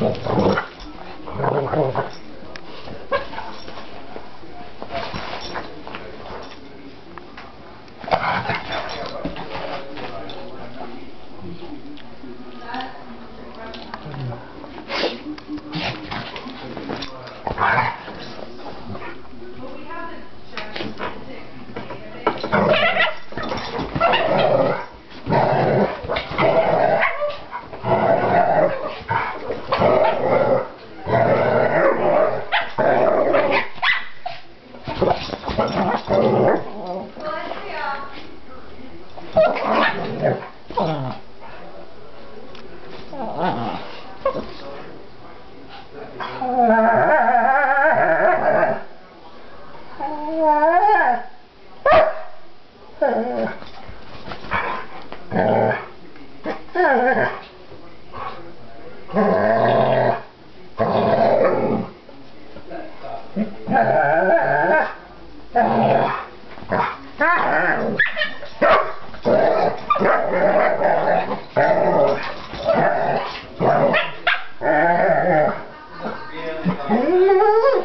Ah. Ah! Oh,